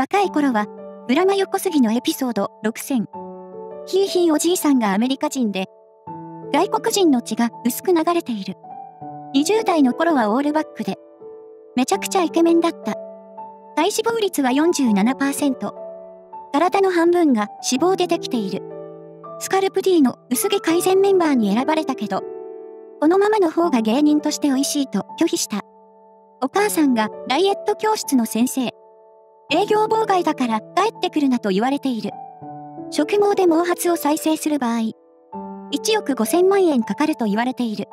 若い頃は、ブラマ横杉のエピソード6000。ひいひいおじいさんがアメリカ人で、外国人の血が薄く流れている。20代の頃はオールバックで、めちゃくちゃイケメンだった。体脂肪率は47%。体の半分が脂肪でできている。スカルプ D の薄毛改善メンバーに選ばれたけど、このままの方が芸人として美味しいと拒否した。お母さんがダイエット教室の先生。営業妨害だから帰ってくるなと言われている。植毛で毛髪を再生する場合、1億5000万円かかると言われている。